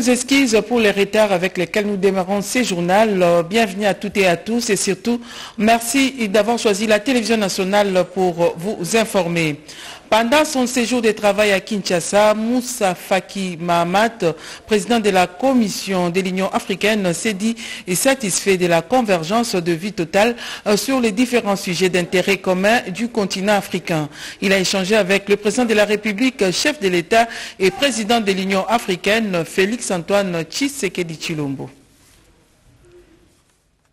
nos excuses pour les retards avec lesquels nous démarrons ces journaux. Bienvenue à toutes et à tous et surtout, merci d'avoir choisi la télévision nationale pour vous informer. Pendant son séjour de travail à Kinshasa, Moussa Faki Mahamat, président de la Commission de l'Union africaine, s'est dit satisfait de la convergence de vie totale euh, sur les différents sujets d'intérêt commun du continent africain. Il a échangé avec le président de la République, chef de l'État et président de l'Union africaine, Félix Antoine Tshisekedi Chilombo.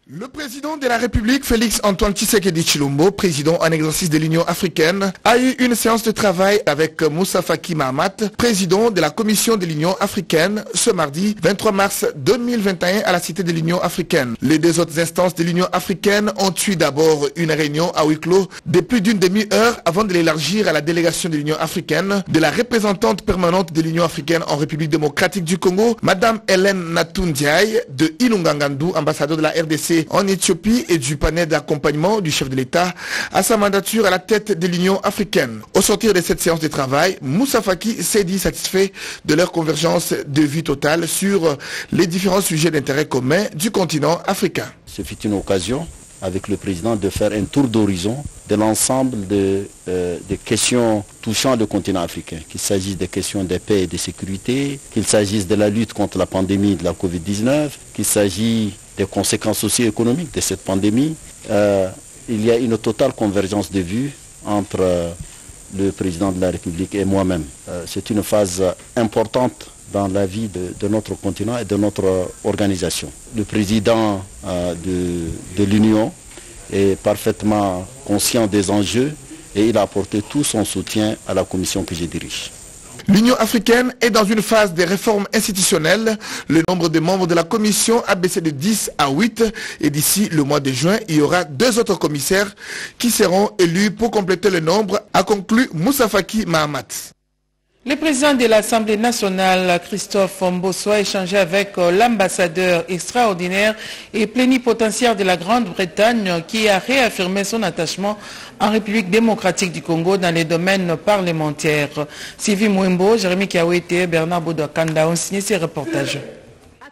Le président de la République, Félix Antoine Tshisekedi Chilombo, président en exercice de l'Union africaine, a eu une séance de travail avec Moussa Faki Mahamat, président de la Commission de l'Union africaine, ce mardi 23 mars 2021 à la Cité de l'Union africaine. Les deux autres instances de l'Union africaine ont eu d'abord une réunion à huis clos de plus d'une demi-heure avant de l'élargir à la délégation de l'Union africaine, de la représentante permanente de l'Union africaine en République démocratique du Congo, Madame Hélène Natundiaï de Ilungangandu, ambassadeur de la RDC en Éthiopie et du panel d'accompagnement du chef de l'État à sa mandature à la tête de l'Union africaine. Au sortir de cette séance de travail, Moussa Faki s'est dit satisfait de leur convergence de vue totale sur les différents sujets d'intérêt commun du continent africain. Ce fut une occasion avec le président de faire un tour d'horizon de l'ensemble euh, des questions touchant le continent africain, qu'il s'agisse des questions de paix et de sécurité, qu'il s'agisse de la lutte contre la pandémie de la Covid-19, qu'il s'agisse des conséquences socio-économiques de cette pandémie. Euh, il y a une totale convergence de vues entre euh, le président de la République et moi-même. Euh, c'est une phase importante dans la vie de, notre continent et de notre organisation. Le président de, de l'Union est parfaitement conscient des enjeux et il a apporté tout son soutien à la commission que je dirige. L'Union africaine est dans une phase de réformes institutionnelles. Le nombre de membres de la commission a baissé de 10 à 8 et d'ici le mois de juin, il y aura deux autres commissaires qui seront élus pour compléter le nombre, a conclu Moussa Faki Mahamat. Le président de l'Assemblée nationale, Christophe Mbosso, a échangé avec euh, l'ambassadeur extraordinaire et plénipotentiaire de la Grande-Bretagne qui a réaffirmé son attachement en République démocratique du Congo dans les domaines parlementaires. Sylvie Mouembo, Jérémy Kiawete, Bernard Boudokanda ont signé ces reportages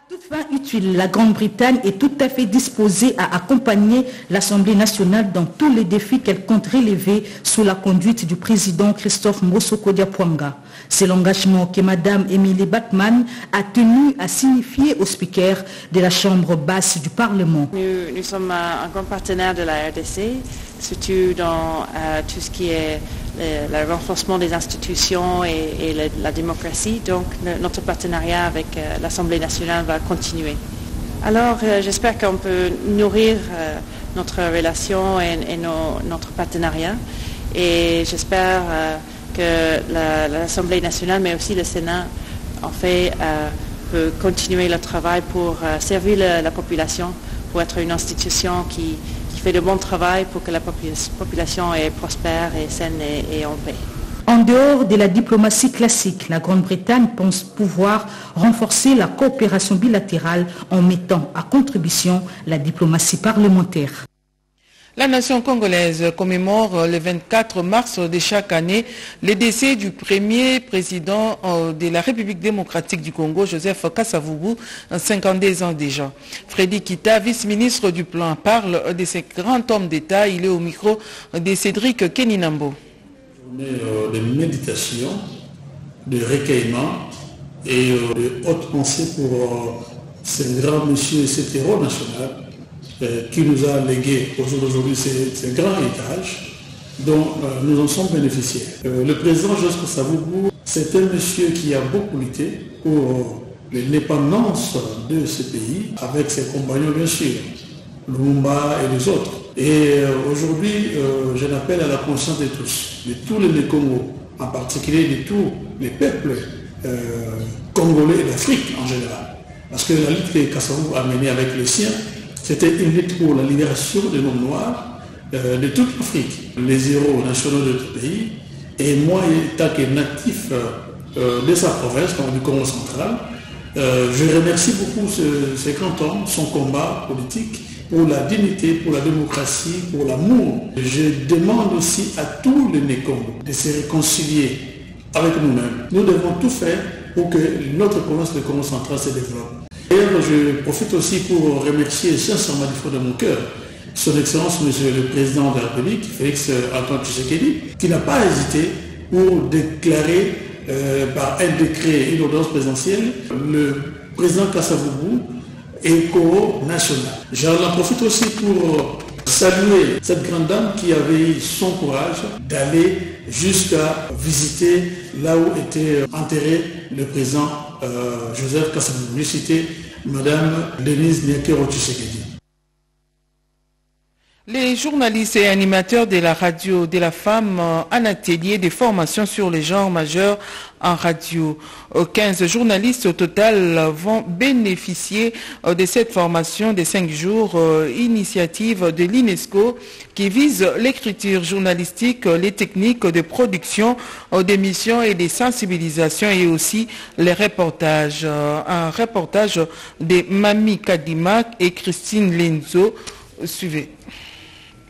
toute fin utile, la Grande-Bretagne est tout à fait disposée à accompagner l'Assemblée nationale dans tous les défis qu'elle compte relever sous la conduite du président Christophe Mosoko Diapwanga. C'est l'engagement que Mme Émilie Batman a tenu à signifier au speaker de la Chambre basse du Parlement. Nous, sommes un grand partenaire de la RDC, surtout dans euh, tout ce qui est le, renforcement des institutions et, la, démocratie. Donc notre partenariat avec euh, l'Assemblée nationale va continuer. Alors euh, j'espère qu'on peut nourrir euh, notre relation et, notre partenariat. Et j'espère que l'Assemblée nationale, mais aussi le Sénat, en fait, peut continuer le travail pour servir la population, pour être une institution qui, fait de bon travail pour que la population est prospère et saine et, en paix. En dehors de la diplomatie classique, la Grande-Bretagne pense pouvoir renforcer la coopération bilatérale en mettant à contribution la diplomatie parlementaire. La nation congolaise commémore le 24 mars de chaque année le décès du premier président euh, de la République démocratique du Congo, Joseph Kassavoubou, 52 ans déjà. Freddy Kita, vice-ministre du Plan, parle de ce grand homme d'État. Il est au micro de Cédric Keninambo. Euh, de méditation, de recueillement et euh, de haute pensée pour ce grand monsieur et cet héros national qui nous a légué au jour d'aujourd'hui ce grand héritage dont euh, nous en sommes bénéficiaires. Euh, le président Joseph Savoubou, c'est un monsieur qui a beaucoup lutté pour l'indépendance de ce pays, avec ses compagnons bien sûr, Lumumba et les autres. Et aujourd'hui, je l'appelle à la conscience de tous, de tous les Congo, en particulier de tous les peuples congolais et d'Afrique en général. Parce que la lutte que Kassavou a menée avec les siens, c'était une lutte pour la libération des hommes noirs euh, de toute l'Afrique, les héros nationaux de notre pays. Et moi, étant que natif euh, euh, de sa province, du Congo central, je remercie beaucoup ce, grand homme, son combat politique pour la dignité, pour la démocratie, pour l'amour. Je demande aussi à tous les Nécongos de se réconcilier avec nous-mêmes. Nous devons tout faire pour que notre province de Congo central se développe. D'ailleurs, je profite aussi pour remercier sincèrement du fond de mon cœur son Excellence, Monsieur le Président de la République, Félix Antoine Tshisekedi, qui n'a pas hésité pour déclarer euh, par un décret, une ordonnance présidentielle, le président Kassavoubou éco-national. J'en profite aussi pour saluer cette grande dame qui avait eu son courage d'aller jusqu'à visiter là où était enterré le président euh, Joseph Kassavoubou. cité Madame Denise Niekero Tshisekedi. Les journalistes et animateurs de la radio de la femme, un atelier de formation sur les genres majeurs en radio. 15 journalistes au total vont bénéficier de cette formation de 5 jours, initiative de l'UNESCO qui vise l'écriture journalistique, les techniques de production d'émissions et des sensibilisations et aussi les reportages. Un reportage de Mami Kadimak et Christine Lenzo. Suivez.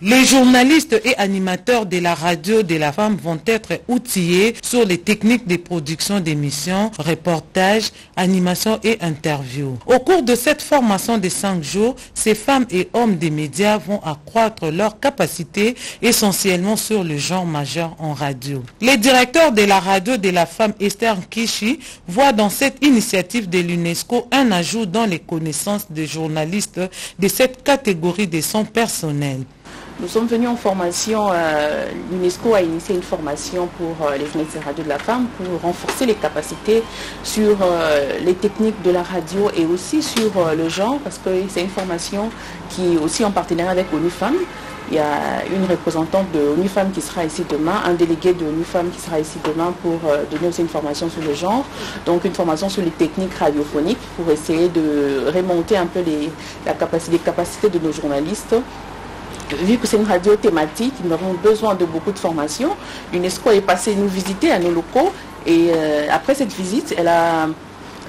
Les journalistes et animateurs de la radio de la femme vont être outillés sur les techniques de production d'émissions, reportages, animations et interviews. Au cours de cette formation de cinq jours, ces femmes et hommes des médias vont accroître leurs capacités essentiellement sur le genre majeur en radio. Le directeur de la radio de la femme Esther Kishi voit dans cette initiative de l'UNESCO un ajout dans les connaissances des journalistes de cette catégorie de son personnel. Nous sommes venus en formation, euh, l'UNESCO a initié une formation pour euh, les de radio de la femme pour renforcer les capacités sur euh, les techniques de la radio et aussi sur le genre parce que c'est une formation qui est aussi en partenariat avec ONU Femmes. Il y a une représentante de ONU Femmes qui sera ici demain, un délégué de ONU Femmes qui sera ici demain pour donner aussi une formation sur le genre, donc une formation sur les techniques radiophoniques pour essayer de remonter un peu la capacité, les capacités de nos journalistes vu que c'est une radio thématique, nous avons besoin de beaucoup de formation. L'UNESCO est passé nous visiter à nos locaux et euh, après cette visite, elle a,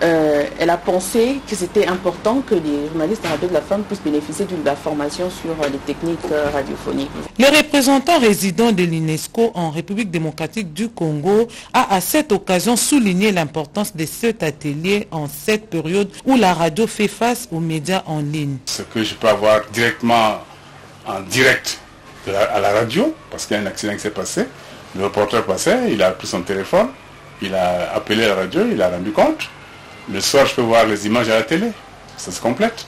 euh, elle a pensé que c'était important que les journalistes de radio de la femme puissent bénéficier de la formation sur euh, les techniques radiophoniques. Le représentant résident de l'UNESCO en République démocratique du Congo a à cette occasion souligné l'importance de cet atelier en cette période où la radio fait face aux médias en ligne. Ce que je peux avoir directement en direct à la radio, parce qu'il y a un accident qui s'est passé. Le reporter passait, il a pris son téléphone, il a appelé la radio, il a rendu compte. Le soir, je peux voir les images à la télé. Ça se complète.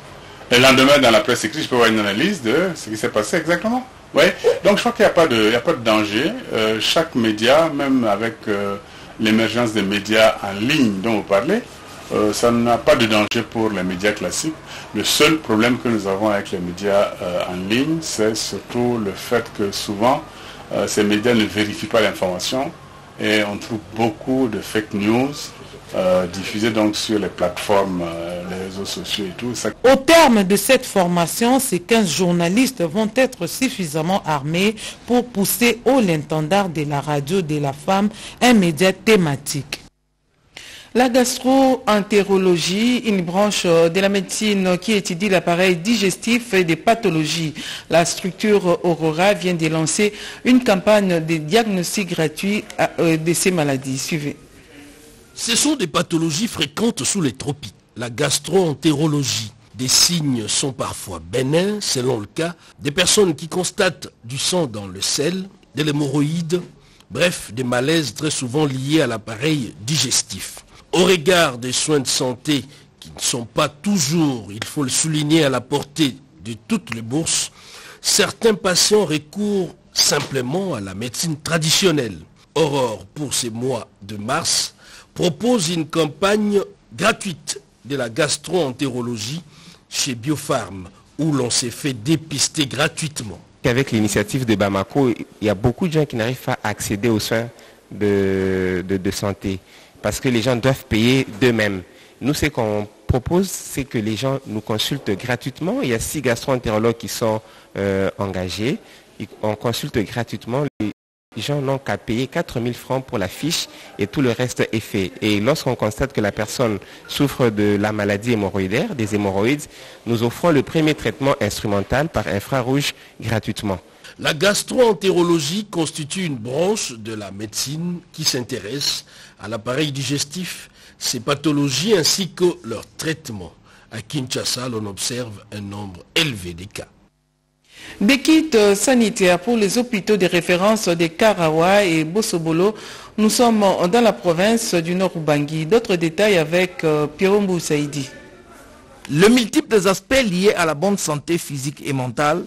Le lendemain, dans la presse écrite, je peux voir une analyse de ce qui s'est passé exactement. Ouais. Donc je crois qu'il n'y a, pas de, a pas de danger. Euh, chaque média, même avec euh, l'émergence des médias en ligne dont vous parlez, euh, ça n'a pas de danger pour les médias classiques. Le seul problème que nous avons avec les médias euh, en ligne, c'est surtout le fait que souvent, euh, ces médias ne vérifient pas l'information et on trouve beaucoup de fake news diffusées donc sur les plateformes, les réseaux sociaux et tout. Au terme de cette formation, ces 15 journalistes vont être suffisamment armés pour pousser au l'intendard de la radio de la femme un média thématique. La gastro-entérologie, une branche de la médecine qui étudie l'appareil digestif et des pathologies. La structure Aurora vient de lancer une campagne de diagnostic gratuit de ces maladies. Suivez. Ce sont des pathologies fréquentes sous les tropiques. La gastro-entérologie. Des signes sont parfois bénins, selon le cas, des personnes qui constatent du sang dans le sel, de l'hémorroïde, bref, des malaises très souvent liés à l'appareil digestif. Au regard des soins de santé qui ne sont pas toujours, il faut le souligner, à la portée de toutes les bourses, certains patients recourent simplement à la médecine traditionnelle. Aurore, pour ces mois de mars, propose une campagne gratuite de la gastro-entérologie chez Biopharm, où l'on s'est fait dépister gratuitement. Avec l'initiative de Bamako, il y a beaucoup de gens qui n'arrivent pas à accéder aux soins de, de santé parce que les gens doivent payer d'eux-mêmes. Nous, ce qu'on propose, c'est que les gens nous consultent gratuitement. Il y a six gastro-entérologues qui sont euh, engagés. On consulte gratuitement. Les gens n'ont qu'à payer 4 000 francs pour la fiche et tout le reste est fait. Et lorsqu'on constate que la personne souffre de la maladie hémorroïdaire, des hémorroïdes, nous offrons le premier traitement instrumental par infrarouge gratuitement. La gastroentérologie constitue une branche de la médecine qui s'intéresse à l'appareil digestif, ses pathologies ainsi que leur traitement. À Kinshasa, l'on observe un nombre élevé des cas. Des kits sanitaires pour les hôpitaux de référence de Karawa et Bosobolo. Nous sommes dans la province du Nord-Ubangi. D'autres détails avec Pierre Saïdi. Le multiple des aspects liés à la bonne santé physique et mentale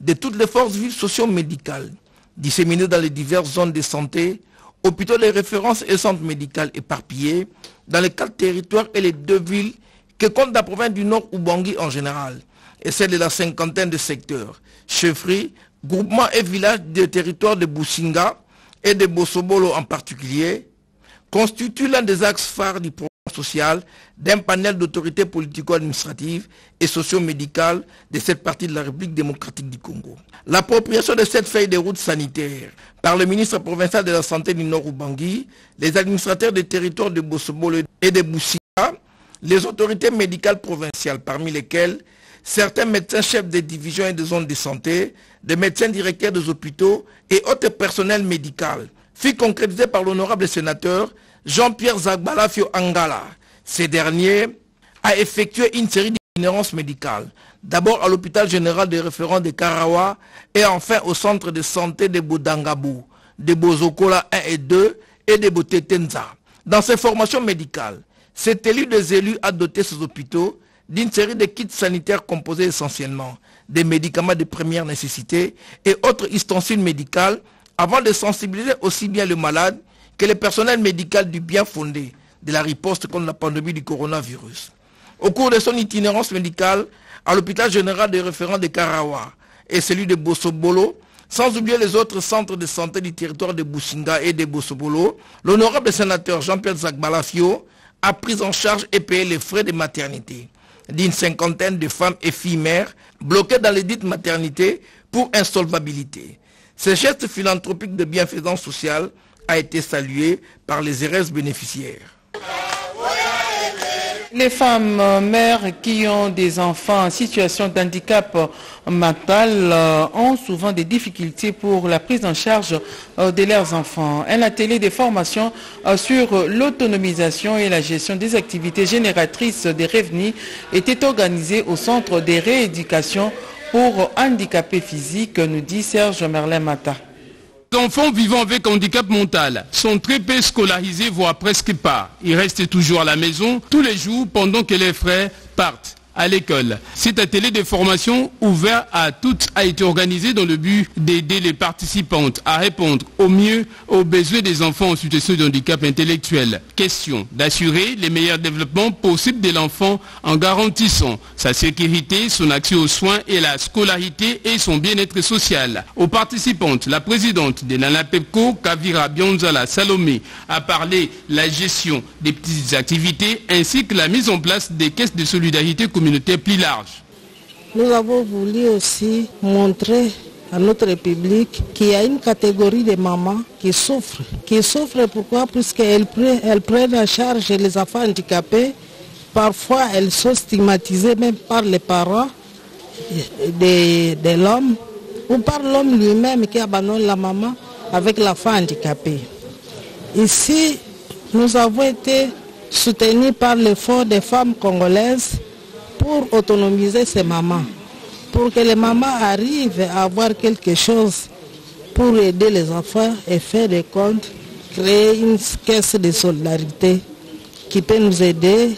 de toutes les forces vives socio-médicales disséminées dans les diverses zones de santé, hôpitaux de référence et centres médicaux éparpillés dans les quatre territoires et les deux villes que compte la province du Nord Ubangi en général et celle de la cinquantaine de secteurs, chefferies, groupements et villages des territoires de Businga et de Bosobolo en particulier, constituent l'un des axes phares du programme social d'un panel d'autorités politico-administratives et socio-médicales de cette partie de la République démocratique du Congo. L'appropriation de cette feuille de route sanitaire par le ministre provincial de la Santé du Nord Ubangi, les administrateurs des territoires de Bosobolo et de Businga, les autorités médicales provinciales, parmi lesquelles certains médecins chefs des divisions et des zones de santé, des médecins directeurs des hôpitaux et autres personnels médicaux, fut concrétisé par l'honorable sénateur Jean-Pierre Zagbalafio Angala. Ce dernier a effectué une série d'itinérances médicales, d'abord à l'hôpital général de référence de Karawa et enfin au centre de santé de Boudangabou, de Bozokola 1 et 2 et de Botetenza. Dans ces formations médicales, cet élu des élus a doté ces hôpitaux d'une série de kits sanitaires composés essentiellement des médicaments de première nécessité et autres ustensiles médicaux avant de sensibiliser aussi bien le malade que le personnel médical du bien fondé de la riposte contre la pandémie du coronavirus. Au cours de son itinérance médicale à l'hôpital général de référence de Karawa et celui de Bosobolo, sans oublier les autres centres de santé du territoire de Businga et de Bosobolo, l'honorable sénateur Jean-Pierre Zagbalafio a pris en charge et payé les frais de maternité d'une cinquantaine de femmes et filles mères bloquées dans les dites maternités pour insolvabilité. Ce geste philanthropique de bienfaisance sociale a été salué par les RS bénéficiaires. Les femmes mères qui ont des enfants en situation d'handicap mental ont souvent des difficultés pour la prise en charge de leurs enfants. Un atelier de formation sur l'autonomisation et la gestion des activités génératrices des revenus était organisé au centre de rééducation pour handicapés physiques, nous dit Serge Merlin Mata. Les enfants vivant avec handicap mental sont très peu scolarisés, voire presque pas. Ils restent toujours à la maison tous les jours pendant que les frères partent à l'école. Cet atelier de formation ouvert à toutes a été organisé dans le but d'aider les participantes à répondre au mieux aux besoins des enfants en situation de handicap intellectuel. Question d'assurer les meilleurs développements possibles de l'enfant en garantissant sa sécurité, son accès aux soins et la scolarité et son bien-être social. Aux participantes, la présidente de l'ANAPEPCO, Kavira Bionzala Salomé, a parlé la gestion des petites activités ainsi que la mise en place des caisses de solidarité communautaire plus large. Nous avons voulu aussi montrer à notre public qu'il y a une catégorie de mamans qui souffrent. Qui souffrent pourquoi? Puisqu'elles elles prennent en charge les enfants handicapés. Parfois, elles sont stigmatisées même par les parents de, l'homme ou par l'homme lui-même qui abandonne la maman avec l'enfant handicapé. Ici, nous avons été soutenus par l'effort des femmes congolaises pour autonomiser ces mamans, pour que les mamans arrivent à avoir quelque chose pour aider les enfants et faire des comptes, créer une caisse de solidarité qui peut nous aider,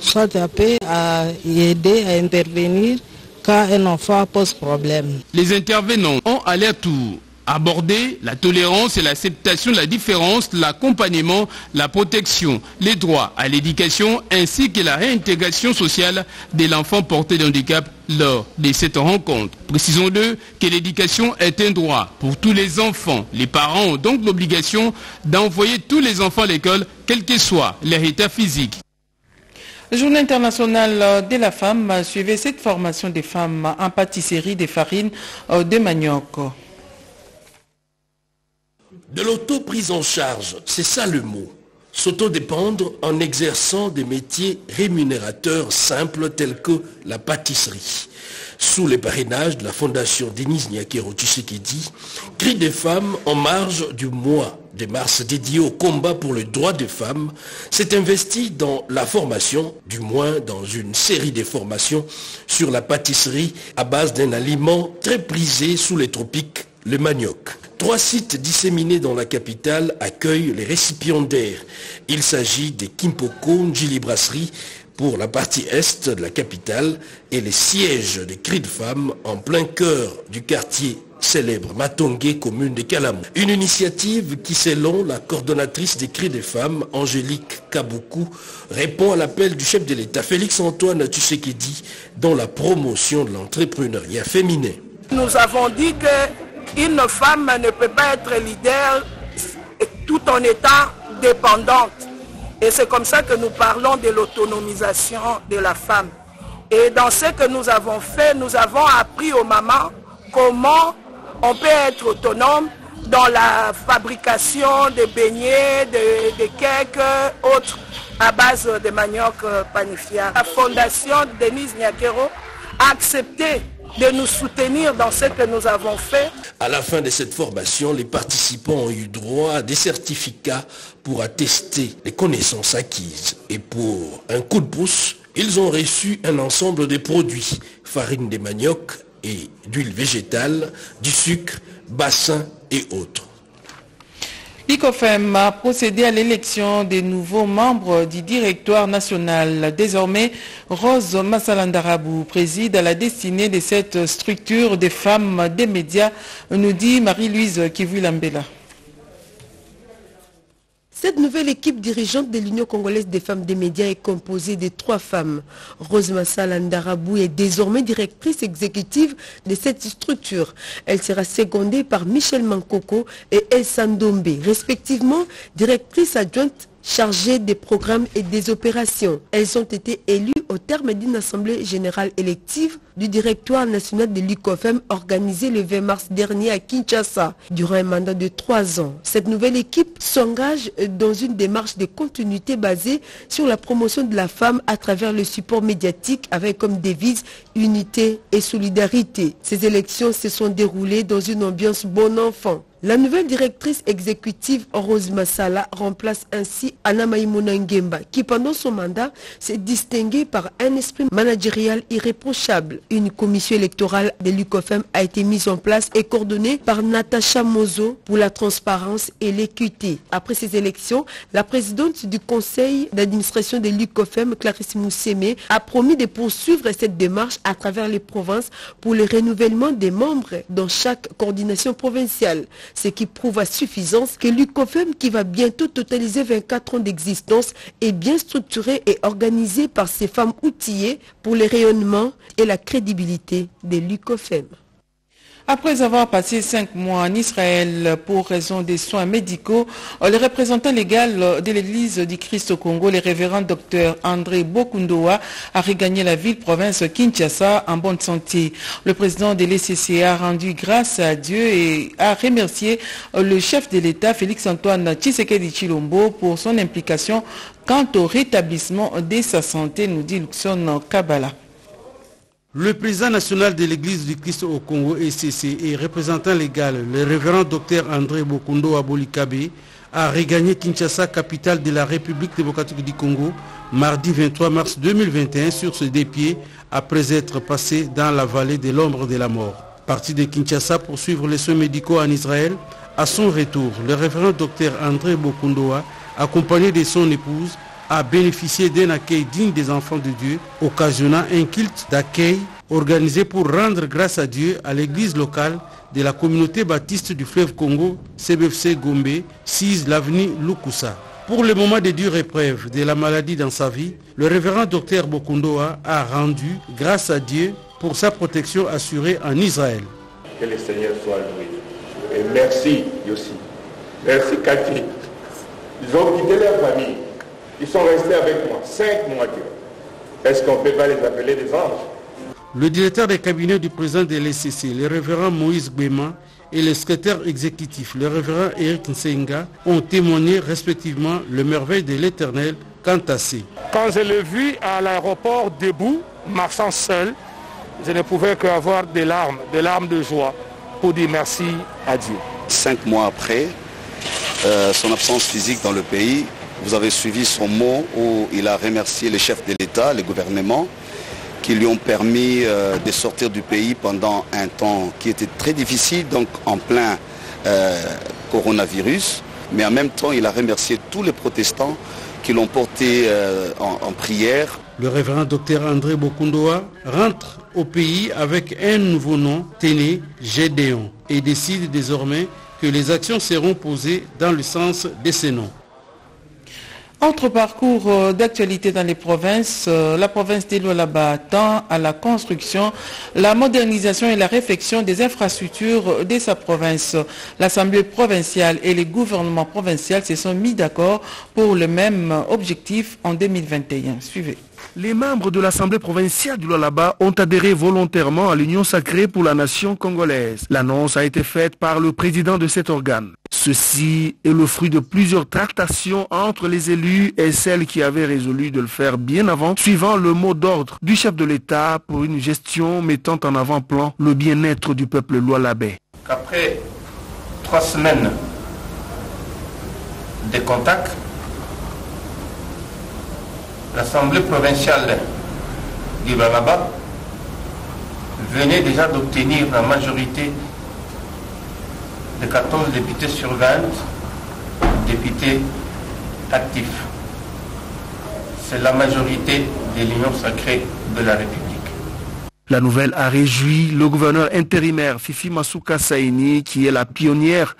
soit à aider à intervenir quand un enfant pose problème. Les intervenants ont à leur tour aborder la tolérance et l'acceptation de la différence, l'accompagnement, la protection, les droits à l'éducation ainsi que la réintégration sociale de l'enfant porté d'handicap lors de cette rencontre. Précisons-le que l'éducation est un droit pour tous les enfants. Les parents ont donc l'obligation d'envoyer tous les enfants à l'école, quel que soit leur état physique. Journée internationale de la femme suivait cette formation des femmes en pâtisserie des farines de manioc. De l'auto-prise en charge, c'est ça le mot. s'autodépendre en exerçant des métiers rémunérateurs simples tels que la pâtisserie. Sous les parrainages de la fondation Denise Nyakero Tshisekedi, Cri des femmes en marge du mois de mars dédié au combat pour le droit des femmes s'est investi dans la formation, du moins dans une série de formations sur la pâtisserie à base d'un aliment très prisé sous les tropiques, le manioc. Trois sites disséminés dans la capitale accueillent les récipiendaires. Il s'agit des Kimpoko Njili Brasserie pour la partie est de la capitale et les sièges des cris de femmes en plein cœur du quartier célèbre Matongé, commune de Kalamou. Une initiative qui, selon la coordonnatrice des cris des femmes, Angélique Kaboukou, répond à l'appel du chef de l'État, Félix-Antoine Tshisekedi, dans la promotion de l'entrepreneuriat féminin. Nous avons dit qu'une femme ne peut pas être leader tout en étant dépendante. Et c'est comme ça que nous parlons de l'autonomisation de la femme. Et dans ce que nous avons fait, nous avons appris aux mamans comment on peut être autonome dans la fabrication de beignets, de, de cakes, autres à base de manioc panifiable. La fondation Denise Nyakero a accepté de nous soutenir dans ce que nous avons fait. À la fin de cette formation, les participants ont eu droit à des certificats pour attester les connaissances acquises. Et pour un coup de pouce, ils ont reçu un ensemble de produits, farine de manioc et d'huile végétale, du sucre, bassin et autres. L'ICOFEM a procédé à l'élection des nouveaux membres du directoire national. Désormais, Rose Massalandarabou préside à la destinée de cette structure des femmes des médias, nous dit Marie-Louise Kivulambela. Cette nouvelle équipe dirigeante de l'Union congolaise des femmes des médias est composée de trois femmes. Rose Massala Ndarabou est désormais directrice exécutive de cette structure. Elle sera secondée par Michel Mankoko et Elsa Ndombe, respectivement directrice adjointe chargées des programmes et des opérations. Elles ont été élues au terme d'une assemblée générale élective du directoire national de l'UCOFEM organisée le 20 mars dernier à Kinshasa durant un mandat de trois ans. Cette nouvelle équipe s'engage dans une démarche de continuité basée sur la promotion de la femme à travers le support médiatique avec comme devise unité et solidarité. Ces élections se sont déroulées dans une ambiance bon enfant. La nouvelle directrice exécutive Rose Massala remplace ainsi Anna Maïmouna qui pendant son mandat s'est distinguée par un esprit managérial irréprochable. Une commission électorale de l'UCOFEM a été mise en place et coordonnée par Natacha Mozo pour la transparence et l'équité. Après ces élections, la présidente du conseil d'administration de l'UCOFEM, Clarisse Moussémé, a promis de poursuivre cette démarche à travers les provinces pour le renouvellement des membres dans chaque coordination provinciale ce qui prouve à suffisance que l'UCOFEM, qui va bientôt totaliser 24 ans d'existence, est bien structuré et organisé par ces femmes outillées pour le rayonnement et la crédibilité de l'UCOFEM. Après avoir passé cinq mois en Israël pour raison des soins médicaux, le représentant légal de l'Église du Christ au Congo, le révérend docteur André Bokundoa, a regagné la ville-province Kinshasa en bonne santé. Le président de l'ECC a rendu grâce à Dieu et a remercié le chef de l'État, Félix-Antoine Tshisekedi Chilombo, pour son implication quant au rétablissement de sa santé, nous dit Luxon Kabbalah. Le président national de l'Église du Christ au Congo, ECC, et représentant légal, le révérend docteur André Bokundo Abolikabe, a regagné Kinshasa, capitale de la République démocratique du Congo, mardi 23 mars 2021 sur ce pieds après être passé dans la vallée de l'ombre de la mort. Parti de Kinshasa pour suivre les soins médicaux en Israël, à son retour, le révérend docteur André Bokundoa, accompagné de son épouse, a bénéficié d'un accueil digne des enfants de Dieu, occasionnant un culte d'accueil organisé pour rendre grâce à Dieu à l'église locale de la communauté baptiste du fleuve Congo, CBFC Gombe, 6 l'avenue Lukusa. Pour le moment de dure épreuve de la maladie dans sa vie, le révérend docteur Bokundoa a rendu grâce à Dieu pour sa protection assurée en Israël. Que le Seigneur soit loué. Et merci Yossi. Merci Cathy. Ils ont quitté leur famille. Ils sont restés avec moi cinq mois. Est-ce qu'on ne peut pas les appeler des anges? Le directeur des cabinets du président de l'ECC, le révérend Moïse Gbema, et le secrétaire exécutif, le révérend Eric Nsenga, ont témoigné respectivement le merveille de l'éternel quant à Quand je l'ai vu à l'aéroport debout, marchant seul, je ne pouvais qu'avoir des larmes, des larmes de joie pour dire merci à Dieu. Cinq mois après euh, son absence physique dans le pays, vous avez suivi son mot où il a remercié les chefs de l'État, le gouvernement, qui lui ont permis euh, de sortir du pays pendant un temps qui était très difficile, donc en plein euh, coronavirus. Mais en même temps, il a remercié tous les protestants qui l'ont porté euh, en, prière. Le révérend docteur André Bokundoa rentre au pays avec un nouveau nom, Téné Gédéon, et décide désormais que les actions seront posées dans le sens de ces noms. Autre parcours euh, d'actualité dans les provinces, euh, la province d'Ilo-Laba tend à la construction, la modernisation et la réflexion des infrastructures de sa province. L'Assemblée provinciale et les gouvernements provinciaux se sont mis d'accord pour le même objectif en 2021. Suivez. Les membres de l'Assemblée provinciale du Lualaba ont adhéré volontairement à l'Union sacrée pour la nation congolaise. L'annonce a été faite par le président de cet organe. Ceci est le fruit de plusieurs tractations entre les élus et celles qui avaient résolu de le faire bien avant, suivant le mot d'ordre du chef de l'État pour une gestion mettant en avant-plan le bien-être du peuple lualabais. Qu'après trois semaines de contacts, l'Assemblée provinciale du Balaba venait déjà d'obtenir la majorité de 14 députés sur 20 députés actifs. C'est la majorité de l'Union sacrée de la République. La nouvelle a réjoui le gouverneur intérimaire Fifi Masuka Saini, qui est la pionnière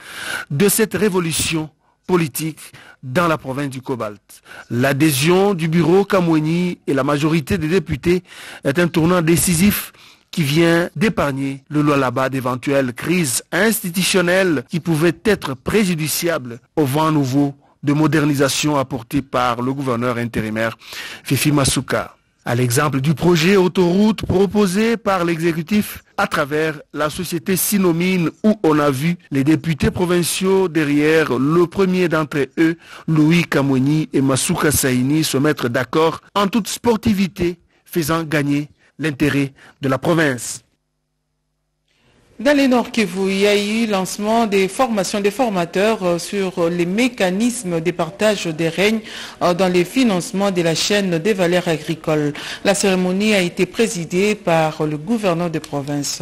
de cette révolution politique dans la province du Cobalt. L'adhésion du bureau Kamweni et la majorité des députés est un tournant décisif qui vient d'épargner le Lualaba d'éventuelles crises institutionnelles qui pouvaient être préjudiciables au vent nouveau de modernisation apporté par le gouverneur intérimaire Fifi Masuka à l'exemple du projet autoroute proposé par l'exécutif à travers la société Sinomine où on a vu les députés provinciaux derrière le premier d'entre eux, Louis Kamweni et Masuka Saini, se mettre d'accord en toute sportivité faisant gagner l'intérêt de la province. Dans les Nord Kivu, il y a eu lancement des formations des formateurs euh, sur les mécanismes de partage des règnes euh, dans les financements de la chaîne des valeurs agricoles. La cérémonie a été présidée par le gouverneur de province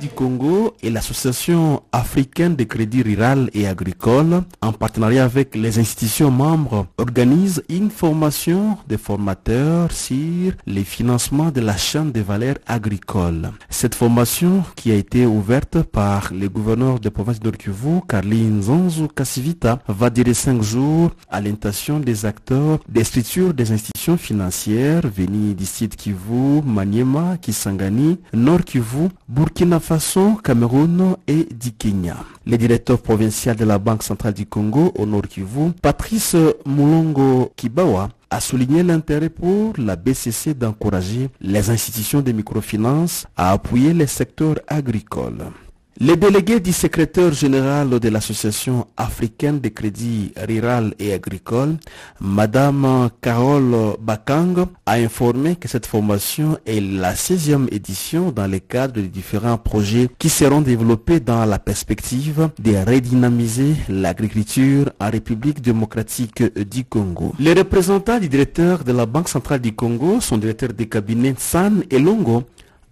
du Congo et l'Association africaine de crédit rural et agricole, en partenariat avec les institutions membres, organisent une formation des formateurs sur les financements de la chaîne des valeurs agricoles. Cette formation, qui a été ouverte par le gouverneur de province de Kivu, Carline Zonzo Kassivita, va durer cinq jours à l'intention des acteurs des structures des institutions financières venues d'ici Kivu, Maniema, Kisangani, Nord Kivu, Burkina Faso, Cameroun et. Le directeur provincial de la Banque centrale du Congo au Nord Kivu, Patrice Moulongo Kibawa, a souligné l'intérêt pour la BCC d'encourager les institutions de microfinance à appuyer les secteurs agricoles. Le délégué du secrétaire général de l'Association africaine de crédit rural et agricole, Madame Carole Bakang, a informé que cette formation est la 16e édition dans le cadre de différents projets qui seront développés dans la perspective de redynamiser l'agriculture en République démocratique du Congo. Les représentants du directeur de la Banque centrale du Congo, son directeur de cabinet San Elongo,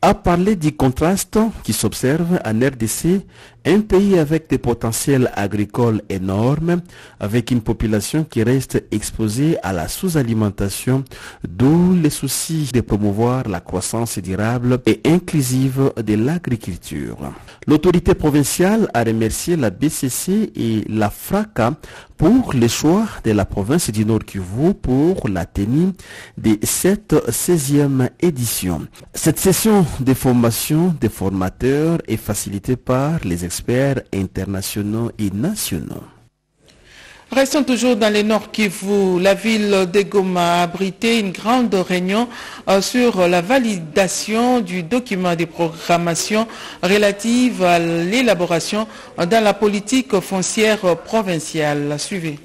a parlé du contraste qui s'observe en RDC, un pays avec des potentiels agricoles énormes, avec une population qui reste exposée à la sous-alimentation, d'où les soucis de promouvoir la croissance durable et inclusive de l'agriculture. L'autorité provinciale a remercié la BCC et la FRACA pour le choix de la province du Nord Kivu pour la tenue de cette 16e édition. Cette session de formation des formateurs est facilitée par les experts internationaux et nationaux. Restons toujours dans les Nord Kivu. La ville de Goma a abrité une grande réunion euh, sur la validation du document de programmation relative à l'élaboration dans la politique foncière provinciale. Suivez.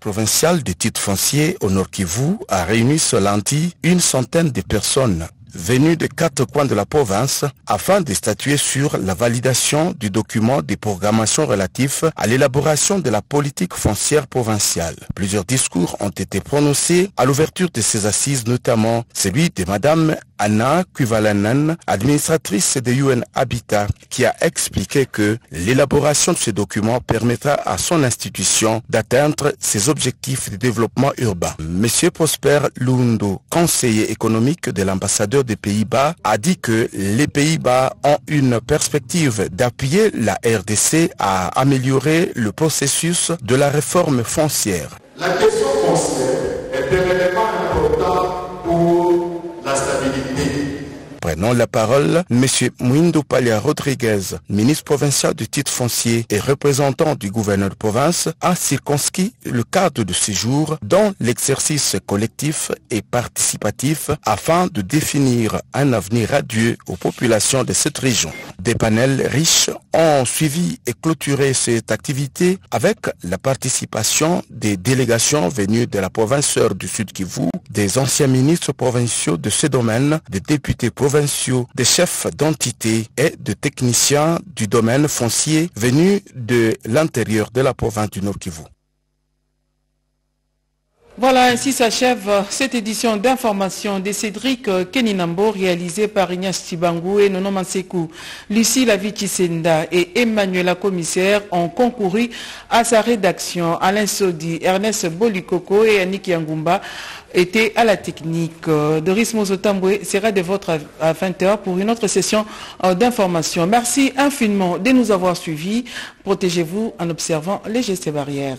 Provincial des titres fonciers au Nord Kivu a réuni ce lundi une centaine de personnes venus de quatre coins de la province afin de statuer sur la validation du document de programmation relatif à l'élaboration de la politique foncière provinciale. Plusieurs discours ont été prononcés à l'ouverture de ces assises, notamment celui de Madame Anna Kuvalanen, administratrice de UN Habitat, qui a expliqué que l'élaboration de ce document permettra à son institution d'atteindre ses objectifs de développement urbain. Monsieur Prosper Lundo, conseiller économique de l'ambassadeur des Pays-Bas, a dit que les Pays-Bas ont une perspective d'appuyer la RDC à améliorer le processus de la réforme foncière. La question foncière est un élément important pour la stabilité. Prenons la parole, M. Mouindo Palia Rodriguez, ministre provincial du titre foncier et représentant du gouverneur de province, a circonscrit le cadre de séjour dans l'exercice collectif et participatif afin de définir un avenir radieux aux populations de cette région. Des panels riches ont suivi et clôturé cette activité avec la participation des délégations venues de la province du Sud Kivu, des anciens ministres provinciaux de ce domaine, des députés provinciaux des chefs d'entité et de techniciens du domaine foncier venus de l'intérieur de la province du Nord Kivu. Voilà, ainsi s'achève cette édition d'information de Cédric Keninambo réalisée par Ignace Tibangou et Nono Mansekou. Lucie Lavici-Senda et Emmanuela Commissaire ont concouru à sa rédaction. Alain Sodi, Ernest Bolikoko et Annick Yangumba étaient à la technique. Doris Mozotamboué sera de votre à 20h pour une autre session d'information. Merci infiniment de nous avoir suivis. Protégez-vous en observant les gestes barrières.